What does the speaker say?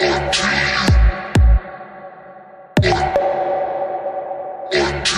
One, two.